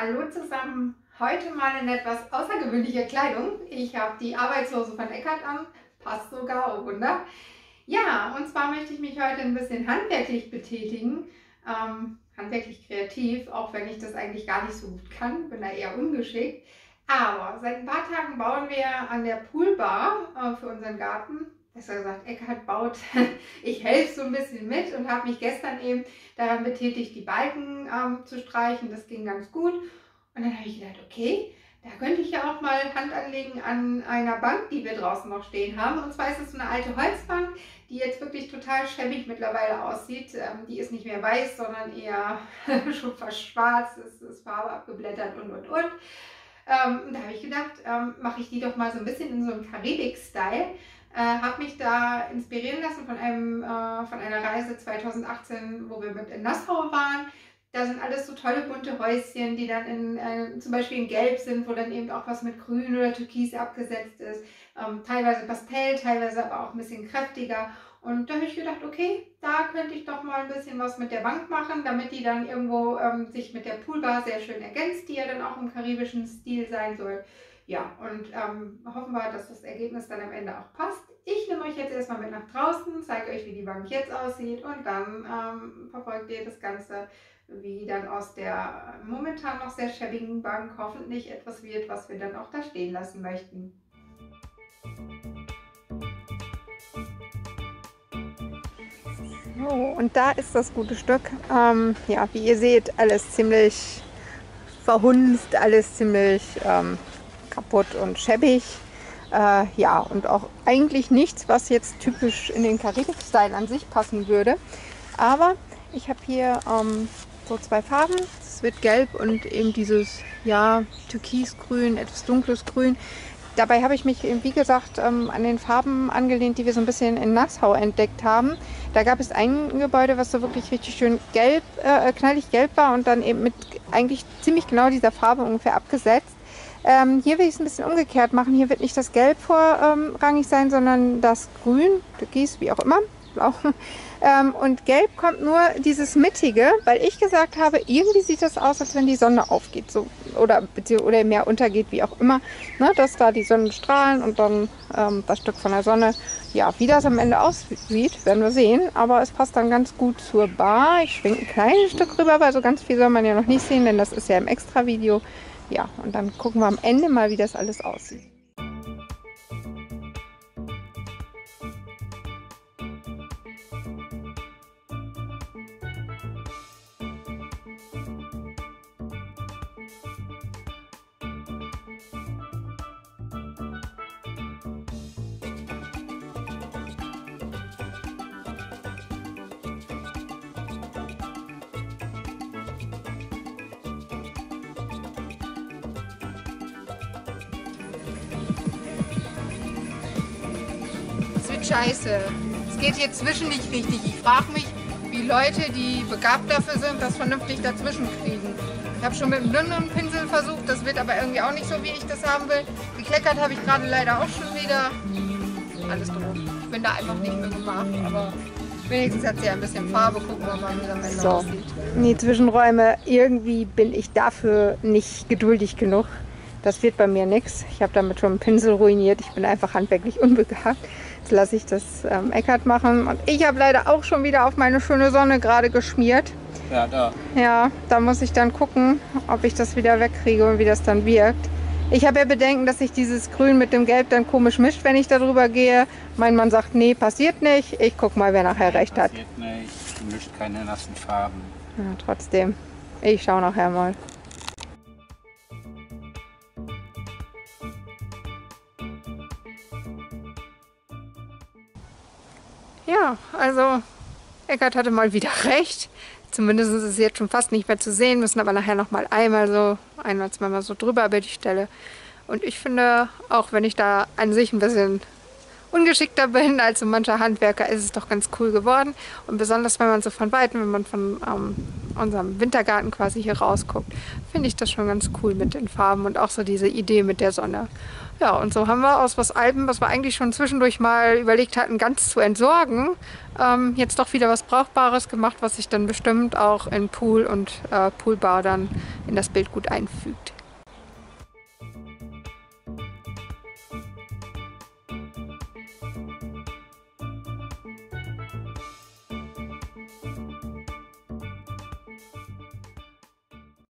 Hallo zusammen, heute mal in etwas außergewöhnlicher Kleidung. Ich habe die Arbeitslose von Eckart an, passt sogar, oh Wunder. Ja, und zwar möchte ich mich heute ein bisschen handwerklich betätigen, ähm, handwerklich kreativ, auch wenn ich das eigentlich gar nicht so gut kann, bin da eher ungeschickt. Aber seit ein paar Tagen bauen wir an der Poolbar äh, für unseren Garten besser gesagt, Eckhard baut, ich helfe so ein bisschen mit und habe mich gestern eben daran betätigt, die Balken ähm, zu streichen. Das ging ganz gut. Und dann habe ich gedacht, okay, da könnte ich ja auch mal Hand anlegen an einer Bank, die wir draußen noch stehen haben. Und zwar ist es eine alte Holzbank, die jetzt wirklich total schäbig mittlerweile aussieht. Ähm, die ist nicht mehr weiß, sondern eher schon fast schwarz, es ist Farbe abgeblättert und und und. Ähm, da habe ich gedacht, ähm, mache ich die doch mal so ein bisschen in so einem Karibik-Style. Äh, habe mich da inspirieren lassen von, einem, äh, von einer Reise 2018, wo wir mit in Nassau waren. Da sind alles so tolle bunte Häuschen, die dann in, äh, zum Beispiel in Gelb sind, wo dann eben auch was mit Grün oder Türkis abgesetzt ist. Ähm, teilweise Pastell, teilweise aber auch ein bisschen kräftiger. Und da habe ich gedacht, okay, da könnte ich doch mal ein bisschen was mit der Bank machen, damit die dann irgendwo ähm, sich mit der Poolbar sehr schön ergänzt, die ja dann auch im karibischen Stil sein soll. Ja, und ähm, hoffen wir, dass das Ergebnis dann am Ende auch passt. Ich nehme euch jetzt erstmal mit nach draußen, zeige euch, wie die Bank jetzt aussieht und dann ähm, verfolgt ihr das Ganze, wie dann aus der momentan noch sehr schäbigen Bank hoffentlich etwas wird, was wir dann auch da stehen lassen möchten. So, und da ist das gute Stück. Ähm, ja, wie ihr seht, alles ziemlich verhunzt, alles ziemlich ähm, kaputt und schäbig. Äh, ja, und auch eigentlich nichts, was jetzt typisch in den Karibik-Style an sich passen würde. Aber ich habe hier ähm, so zwei Farben. Es wird gelb und eben dieses, ja, türkisgrün, etwas dunkles Grün. Dabei habe ich mich, wie gesagt, ähm, an den Farben angelehnt, die wir so ein bisschen in Nassau entdeckt haben. Da gab es ein Gebäude, was so wirklich richtig schön gelb, äh, knallig gelb war und dann eben mit eigentlich ziemlich genau dieser Farbe ungefähr abgesetzt. Ähm, hier will ich es ein bisschen umgekehrt machen. Hier wird nicht das Gelb vorrangig sein, sondern das Grün, Türkis, wie auch immer, Blau. Ähm, und Gelb kommt nur dieses Mittige, weil ich gesagt habe, irgendwie sieht das aus, als wenn die Sonne aufgeht so, oder, oder mehr untergeht, wie auch immer. Ne, dass da die Sonnenstrahlen und dann ähm, das Stück von der Sonne. Ja, wie das am Ende aussieht, werden wir sehen. Aber es passt dann ganz gut zur Bar. Ich schwinge ein kleines Stück rüber, weil so ganz viel soll man ja noch nicht sehen, denn das ist ja im Extra-Video. Ja, und dann gucken wir am Ende mal, wie das alles aussieht. Scheiße. Es geht hier zwischen nicht richtig. Ich frage mich, wie Leute, die begabt dafür sind, das vernünftig dazwischen kriegen. Ich habe schon mit einem dünnen Pinsel versucht, das wird aber irgendwie auch nicht so, wie ich das haben will. Gekleckert habe ich gerade leider auch schon wieder. Alles doof. Ich bin da einfach nicht mehr gemacht, aber wenigstens hat sie ja ein bisschen Farbe. Gucken wir mal, wie das am Ende so. aussieht. Nee, Zwischenräume, irgendwie bin ich dafür nicht geduldig genug. Das wird bei mir nichts. Ich habe damit schon einen Pinsel ruiniert. Ich bin einfach handwerklich unbegabt. Jetzt lasse ich das ähm, Eckart machen. Und ich habe leider auch schon wieder auf meine schöne Sonne gerade geschmiert. Ja, da. Ja, da muss ich dann gucken, ob ich das wieder wegkriege und wie das dann wirkt. Ich habe ja Bedenken, dass sich dieses Grün mit dem Gelb dann komisch mischt, wenn ich darüber gehe. Mein Mann sagt, nee, passiert nicht. Ich gucke mal, wer nachher recht hat. Passiert nicht. Du mischt keine nassen Farben. Ja, trotzdem. Ich schaue nachher mal. Also Eckert hatte mal wieder recht. Zumindest ist es jetzt schon fast nicht mehr zu sehen, müssen aber nachher noch mal einmal so, einmal, zweimal so drüber über die Stelle. Und ich finde, auch wenn ich da an sich ein bisschen ungeschickter bin als so mancher Handwerker, ist es doch ganz cool geworden. Und besonders, wenn man so von Weitem, wenn man von ähm, unserem Wintergarten quasi hier rausguckt, finde ich das schon ganz cool mit den Farben und auch so diese Idee mit der Sonne. Ja, und so haben wir aus was Alpen, was wir eigentlich schon zwischendurch mal überlegt hatten, ganz zu entsorgen, ähm, jetzt doch wieder was Brauchbares gemacht, was sich dann bestimmt auch in Pool und äh, Poolbar dann in das Bild gut einfügt.